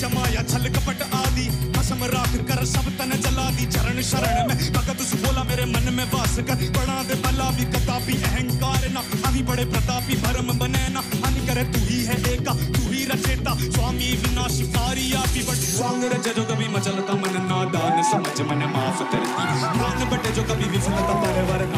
शमाया छल कपट आदि। कसम राख कर सब तन जला दी। चरण शरण में भगत सु बोला मेरे मन में वास कर। बड़ा दे भला भी कतापी अहंकार ना। अभी बड़े प्रतापी भरम बने ना। हानि करे तू ही है एका, तू ही रचेता। स्वामी विनाशी कारिया आपी बट। स्वांग रज जो कभी मचलता मन नादान समझ मन माफ़ करती। मान बटे जो कभी विफलता पर वरदान